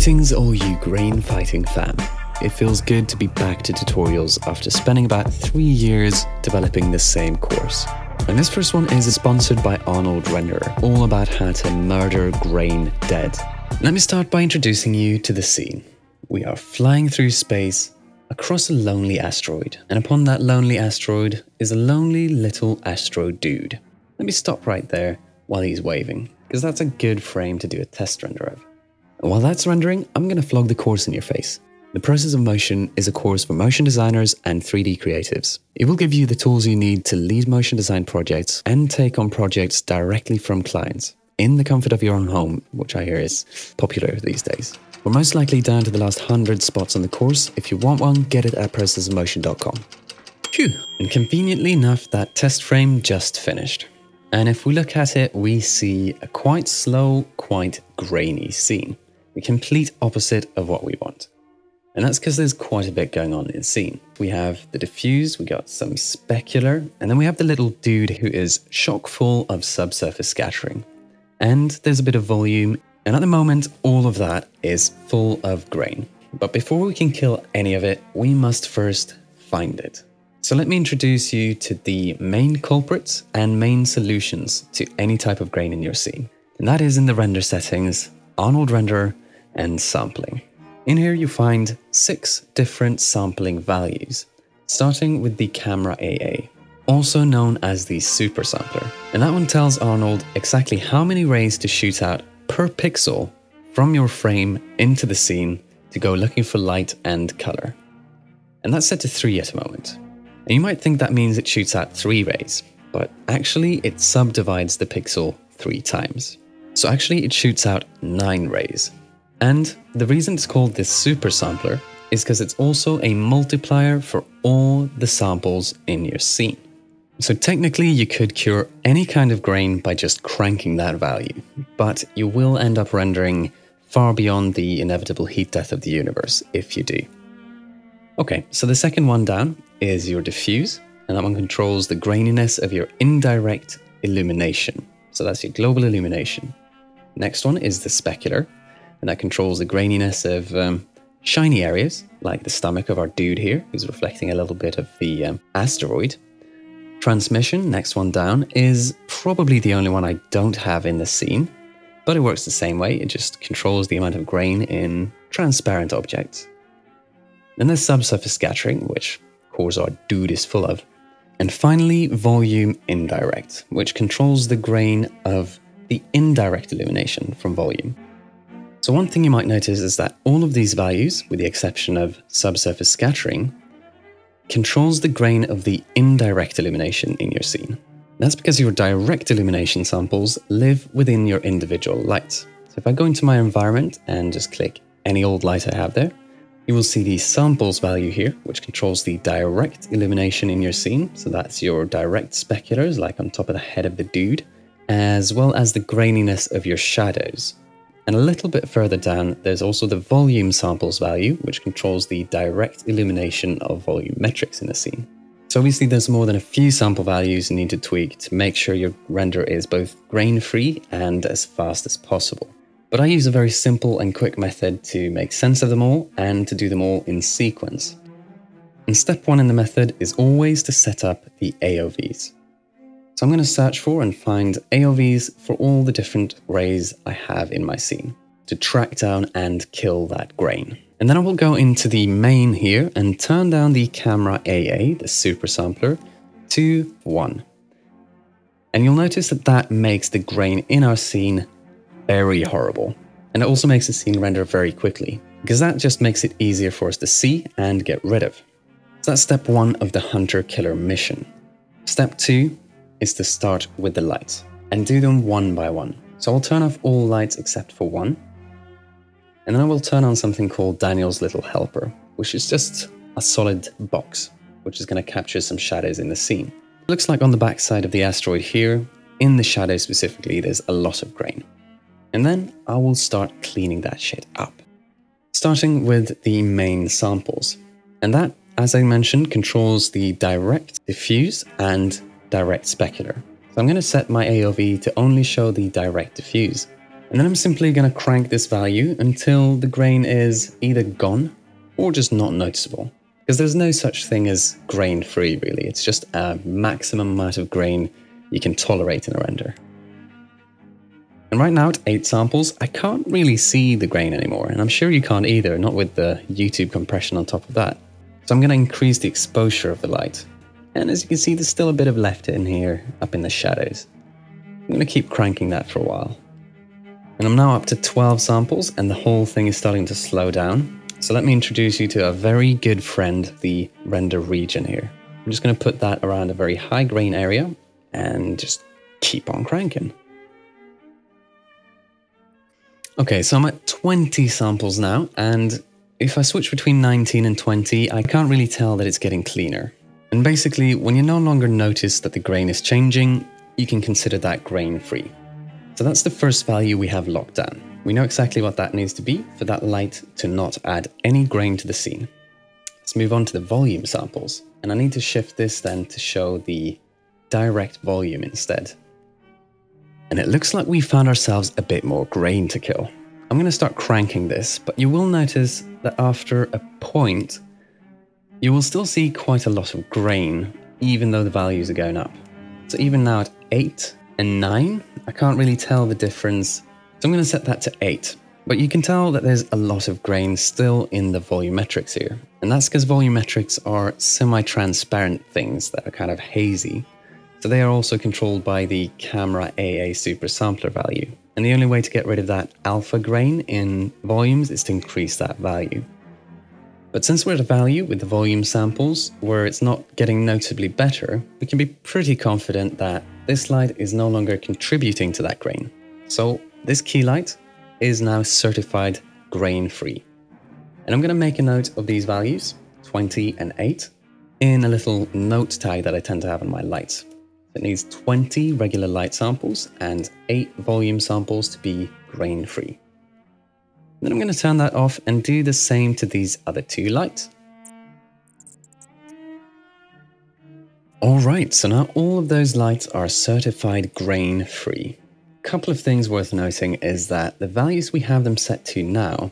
Greetings all you grain fighting fam. It feels good to be back to tutorials after spending about three years developing the same course. And this first one is sponsored by Arnold Renderer, all about how to murder grain dead. Let me start by introducing you to the scene. We are flying through space across a lonely asteroid, and upon that lonely asteroid is a lonely little astro dude. Let me stop right there while he's waving, because that's a good frame to do a test render of. While that's rendering, I'm going to flog the course in your face. The Process of Motion is a course for motion designers and 3D creatives. It will give you the tools you need to lead motion design projects and take on projects directly from clients in the comfort of your own home, which I hear is popular these days. We're most likely down to the last 100 spots on the course. If you want one, get it at processofmotion.com. Phew, and conveniently enough, that test frame just finished. And if we look at it, we see a quite slow, quite grainy scene the complete opposite of what we want. And that's because there's quite a bit going on in the scene. We have the diffuse, we got some specular, and then we have the little dude who is chock full of subsurface scattering. And there's a bit of volume, and at the moment, all of that is full of grain. But before we can kill any of it, we must first find it. So let me introduce you to the main culprits and main solutions to any type of grain in your scene. And that is in the render settings, Arnold Renderer, and sampling. In here you find six different sampling values, starting with the camera AA, also known as the super sampler. And that one tells Arnold exactly how many rays to shoot out per pixel from your frame into the scene to go looking for light and color. And that's set to 3 at the moment. And you might think that means it shoots out 3 rays, but actually it subdivides the pixel 3 times. So actually it shoots out 9 rays. And the reason it's called this super sampler is because it's also a multiplier for all the samples in your scene. So technically you could cure any kind of grain by just cranking that value, but you will end up rendering far beyond the inevitable heat death of the universe if you do. Okay, so the second one down is your diffuse, and that one controls the graininess of your indirect illumination. So that's your global illumination. Next one is the specular, and that controls the graininess of um, shiny areas, like the stomach of our dude here, who's reflecting a little bit of the um, asteroid. Transmission, next one down, is probably the only one I don't have in the scene, but it works the same way. It just controls the amount of grain in transparent objects. Then there's subsurface scattering, which, of course, our dude is full of. And finally, volume indirect, which controls the grain of the indirect illumination from volume. So one thing you might notice is that all of these values, with the exception of subsurface scattering, controls the grain of the indirect illumination in your scene. That's because your direct illumination samples live within your individual lights. So if I go into my environment and just click any old light I have there, you will see the samples value here, which controls the direct illumination in your scene. So that's your direct speculars, like on top of the head of the dude, as well as the graininess of your shadows. And a little bit further down, there's also the volume samples value, which controls the direct illumination of volumetrics in the scene. So obviously there's more than a few sample values you need to tweak to make sure your render is both grain-free and as fast as possible. But I use a very simple and quick method to make sense of them all and to do them all in sequence. And step one in the method is always to set up the AOVs. So I'm going to search for and find AOVs for all the different rays I have in my scene to track down and kill that grain. And then I will go into the main here and turn down the camera AA, the super sampler, to 1. And you'll notice that that makes the grain in our scene very horrible. And it also makes the scene render very quickly, because that just makes it easier for us to see and get rid of. So that's step 1 of the hunter-killer mission. Step 2 is to start with the lights and do them one by one. So I'll turn off all lights except for one. And then I will turn on something called Daniel's Little Helper, which is just a solid box, which is going to capture some shadows in the scene. It looks like on the backside of the asteroid here, in the shadow specifically, there's a lot of grain. And then I will start cleaning that shit up. Starting with the main samples. And that, as I mentioned, controls the direct, diffuse, and direct specular. So I'm going to set my AOV to only show the direct diffuse. And then I'm simply going to crank this value until the grain is either gone or just not noticeable. Because there's no such thing as grain free, really. It's just a maximum amount of grain you can tolerate in a render. And right now at 8 samples, I can't really see the grain anymore, and I'm sure you can't either, not with the YouTube compression on top of that. So I'm going to increase the exposure of the light. And as you can see, there's still a bit of left in here, up in the shadows. I'm going to keep cranking that for a while. And I'm now up to 12 samples, and the whole thing is starting to slow down. So let me introduce you to a very good friend, the render region here. I'm just going to put that around a very high grain area, and just keep on cranking. Okay, so I'm at 20 samples now, and if I switch between 19 and 20, I can't really tell that it's getting cleaner. And basically, when you no longer notice that the grain is changing, you can consider that grain free. So that's the first value we have locked down. We know exactly what that needs to be for that light to not add any grain to the scene. Let's move on to the volume samples. And I need to shift this then to show the direct volume instead and it looks like we found ourselves a bit more grain to kill. I'm going to start cranking this, but you will notice that after a point, you will still see quite a lot of grain, even though the values are going up. So even now at 8 and 9, I can't really tell the difference. So I'm going to set that to 8. But you can tell that there's a lot of grain still in the volumetrics here. And that's because volumetrics are semi-transparent things that are kind of hazy. So they are also controlled by the camera AA super sampler value. And the only way to get rid of that alpha grain in volumes is to increase that value. But since we're at a value with the volume samples where it's not getting notably better, we can be pretty confident that this light is no longer contributing to that grain. So this key light is now certified grain free. And I'm going to make a note of these values, 20 and 8, in a little note tag that I tend to have on my lights. It needs 20 regular light samples and 8 volume samples to be grain free. Then I'm going to turn that off and do the same to these other two lights. Alright, so now all of those lights are certified grain free. A couple of things worth noting is that the values we have them set to now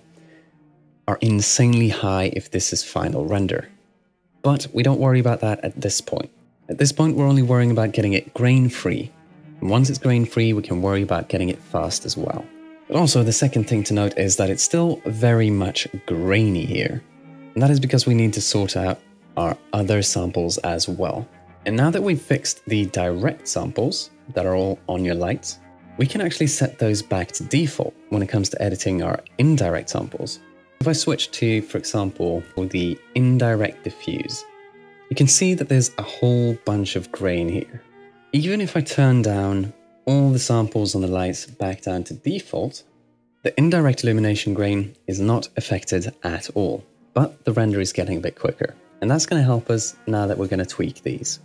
are insanely high if this is final render. But we don't worry about that at this point. At this point, we're only worrying about getting it grain-free. And once it's grain-free, we can worry about getting it fast as well. But also, the second thing to note is that it's still very much grainy here. And that is because we need to sort out our other samples as well. And now that we've fixed the direct samples that are all on your lights, we can actually set those back to default when it comes to editing our indirect samples. If I switch to, for example, the indirect diffuse, you can see that there's a whole bunch of grain here. Even if I turn down all the samples on the lights back down to default, the indirect illumination grain is not affected at all, but the render is getting a bit quicker. And that's going to help us now that we're going to tweak these.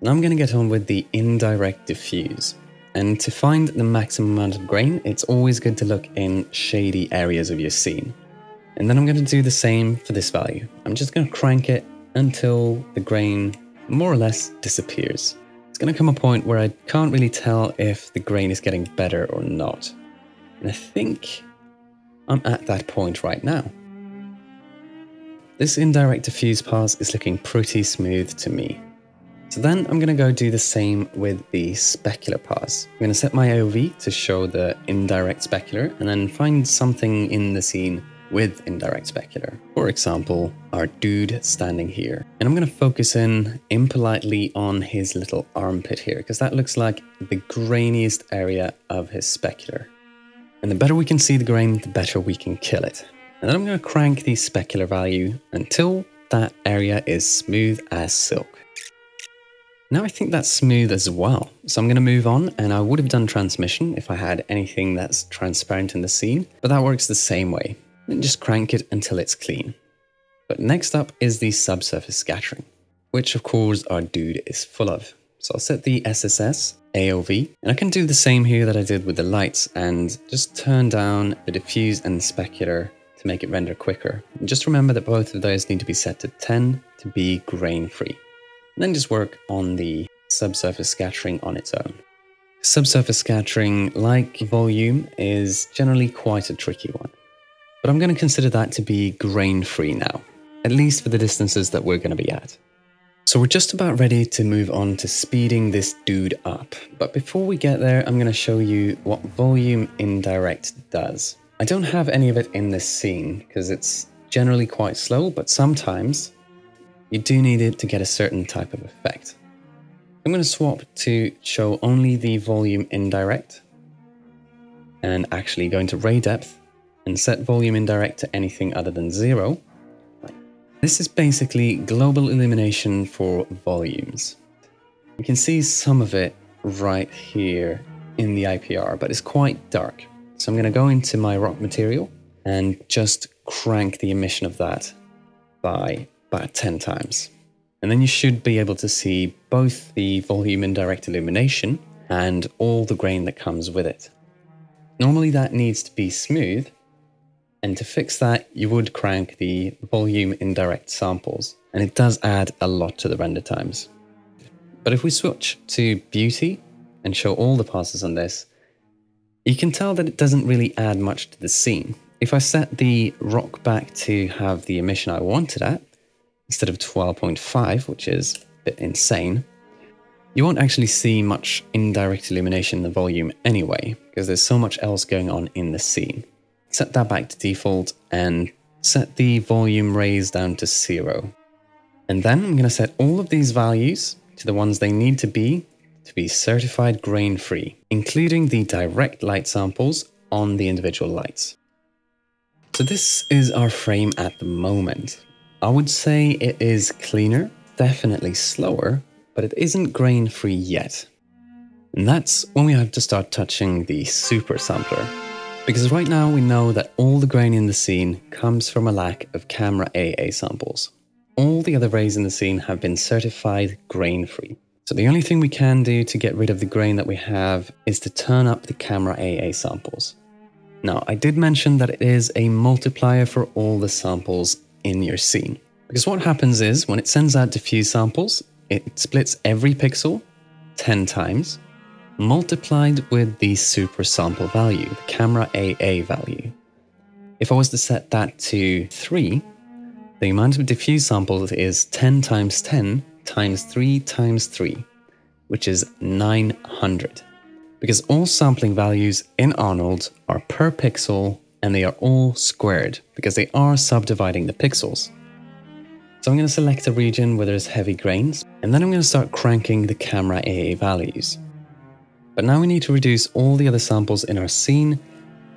Now I'm going to get on with the indirect diffuse. And to find the maximum amount of grain, it's always good to look in shady areas of your scene. And then I'm going to do the same for this value. I'm just going to crank it until the grain more or less disappears. Going to come a point where I can't really tell if the grain is getting better or not. And I think I'm at that point right now. This indirect diffuse pass is looking pretty smooth to me. So then I'm going to go do the same with the specular pass. I'm going to set my AOV to show the indirect specular and then find something in the scene with indirect specular. For example, our dude standing here. And I'm going to focus in impolitely on his little armpit here, because that looks like the grainiest area of his specular. And the better we can see the grain, the better we can kill it. And then I'm going to crank the specular value until that area is smooth as silk. Now I think that's smooth as well. So I'm going to move on and I would have done transmission if I had anything that's transparent in the scene, but that works the same way and just crank it until it's clean. But next up is the subsurface scattering, which of course our dude is full of. So I'll set the SSS, AOV, and I can do the same here that I did with the lights and just turn down the diffuse and the specular to make it render quicker. And just remember that both of those need to be set to 10 to be grain free. And then just work on the subsurface scattering on its own. Subsurface scattering, like volume, is generally quite a tricky one. But I'm going to consider that to be grain free now, at least for the distances that we're going to be at. So we're just about ready to move on to speeding this dude up. But before we get there, I'm going to show you what volume indirect does. I don't have any of it in this scene because it's generally quite slow, but sometimes you do need it to get a certain type of effect. I'm going to swap to show only the volume indirect and actually go into ray depth and set volume indirect to anything other than zero. This is basically global illumination for volumes. You can see some of it right here in the IPR, but it's quite dark. So I'm going to go into my rock material and just crank the emission of that by about 10 times. And then you should be able to see both the volume indirect illumination and all the grain that comes with it. Normally that needs to be smooth, and to fix that you would crank the volume indirect samples, and it does add a lot to the render times. But if we switch to beauty and show all the passes on this, you can tell that it doesn't really add much to the scene. If I set the rock back to have the emission I wanted at, instead of 12.5, which is a bit insane, you won't actually see much indirect illumination in the volume anyway, because there's so much else going on in the scene. Set that back to default and set the volume rays down to zero. And then I'm going to set all of these values to the ones they need to be to be certified grain free, including the direct light samples on the individual lights. So this is our frame at the moment. I would say it is cleaner, definitely slower, but it isn't grain free yet. And that's when we have to start touching the super sampler. Because right now we know that all the grain in the scene comes from a lack of camera AA samples. All the other rays in the scene have been certified grain free. So the only thing we can do to get rid of the grain that we have is to turn up the camera AA samples. Now, I did mention that it is a multiplier for all the samples in your scene. Because what happens is when it sends out diffuse samples, it splits every pixel 10 times, multiplied with the super sample value, the camera AA value. If I was to set that to 3, the amount of diffuse samples is 10 times 10 times 3 times 3, which is 900. Because all sampling values in Arnold are per pixel and they are all squared because they are subdividing the pixels. So I'm going to select a region where there's heavy grains, and then I'm going to start cranking the camera AA values. But now we need to reduce all the other samples in our scene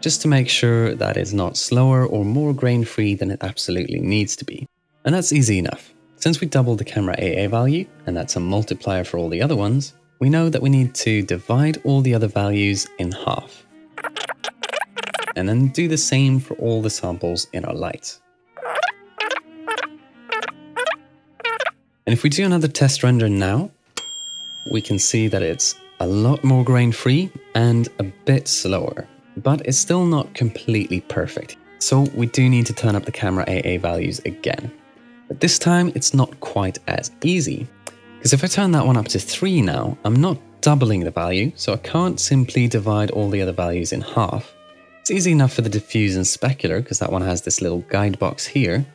just to make sure that it's not slower or more grain free than it absolutely needs to be. And that's easy enough. Since we doubled the camera AA value, and that's a multiplier for all the other ones, we know that we need to divide all the other values in half and then do the same for all the samples in our light. And if we do another test render now, we can see that it's a lot more grain free and a bit slower, but it's still not completely perfect. So we do need to turn up the camera AA values again. But this time it's not quite as easy. Because if I turn that one up to 3 now, I'm not doubling the value, so I can't simply divide all the other values in half. It's easy enough for the diffuse and specular because that one has this little guide box here.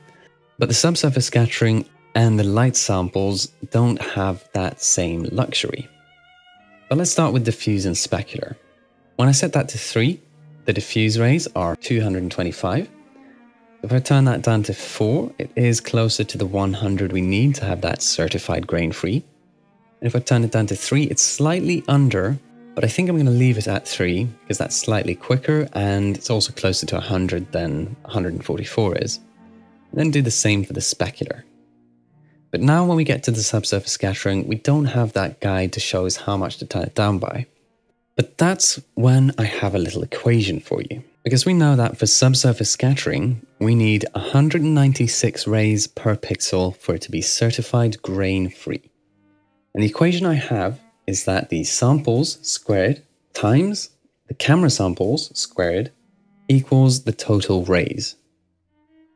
But the subsurface scattering and the light samples don't have that same luxury. But let's start with diffuse and specular. When I set that to 3, the diffuse rays are 225. If I turn that down to 4, it is closer to the 100 we need to have that certified grain free. And if I turn it down to 3, it's slightly under but I think I'm going to leave it at 3 because that's slightly quicker and it's also closer to 100 than 144 is. And then do the same for the specular. But now when we get to the subsurface scattering, we don't have that guide to show us how much to turn it down by. But that's when I have a little equation for you. Because we know that for subsurface scattering, we need 196 rays per pixel for it to be certified grain free. And the equation I have is that the samples squared times the camera samples squared equals the total rays.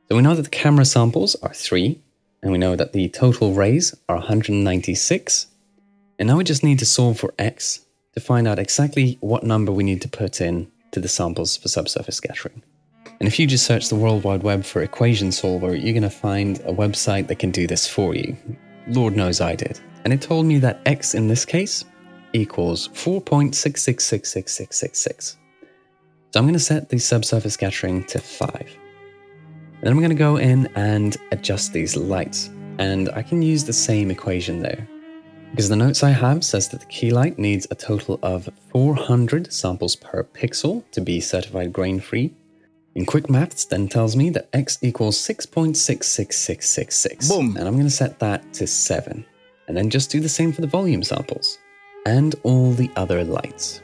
So we know that the camera samples are 3, and we know that the total rays are 196. And now we just need to solve for x to find out exactly what number we need to put in to the samples for subsurface scattering. And if you just search the World Wide Web for equation solver, you're going to find a website that can do this for you. Lord knows I did. And it told me that x in this case equals 4.66666666. So I'm going to set the subsurface scattering to 5. And then I'm going to go in and adjust these lights. And I can use the same equation there. Because the notes I have says that the key light needs a total of 400 samples per pixel to be certified grain free. In quick maths then tells me that x equals 6.66666. Boom. And I'm going to set that to 7. And then just do the same for the volume samples. And all the other lights.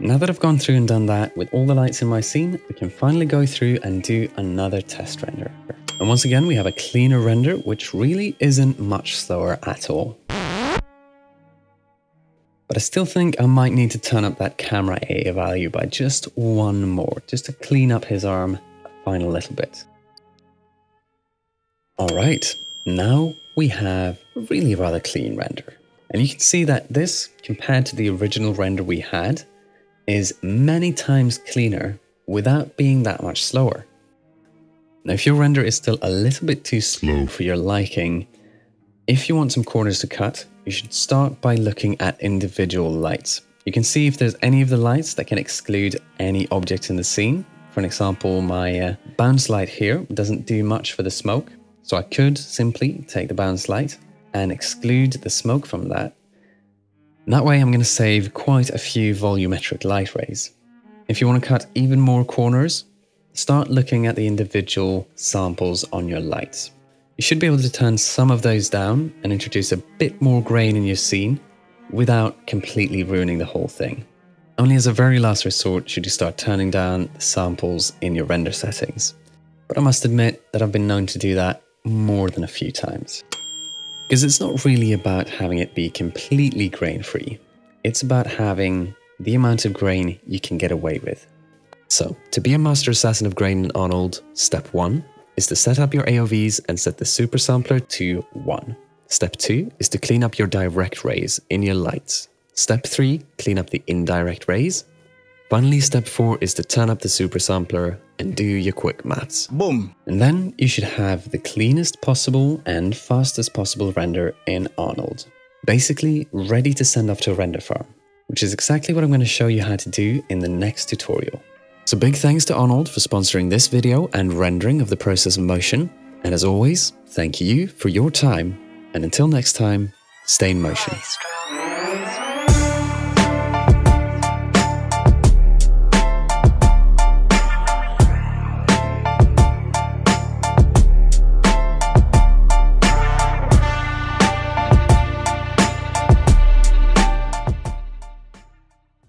Now that I've gone through and done that with all the lights in my scene, we can finally go through and do another test render. And once again, we have a cleaner render, which really isn't much slower at all. But I still think I might need to turn up that camera A value by just one more, just to clean up his arm a final little bit. Alright, now we have a really rather clean render. And you can see that this, compared to the original render we had, is many times cleaner without being that much slower. Now, if your render is still a little bit too slow for your liking, if you want some corners to cut, you should start by looking at individual lights. You can see if there's any of the lights that can exclude any object in the scene. For an example, my uh, bounce light here doesn't do much for the smoke, so I could simply take the bounce light and exclude the smoke from that that way I'm going to save quite a few volumetric light rays. If you want to cut even more corners, start looking at the individual samples on your lights. You should be able to turn some of those down and introduce a bit more grain in your scene without completely ruining the whole thing. Only as a very last resort should you start turning down the samples in your render settings. But I must admit that I've been known to do that more than a few times. Because it's not really about having it be completely grain free, it's about having the amount of grain you can get away with. So, to be a master assassin of grain in Arnold, step 1 is to set up your AOVs and set the super sampler to 1. Step 2 is to clean up your direct rays in your lights. Step 3, clean up the indirect rays. Finally, step 4 is to turn up the super sampler and do your quick maths. Boom. And then you should have the cleanest possible and fastest possible render in Arnold. Basically, ready to send off to a render farm, which is exactly what I'm going to show you how to do in the next tutorial. So big thanks to Arnold for sponsoring this video and rendering of the process of motion. And as always, thank you for your time. And until next time, stay in motion.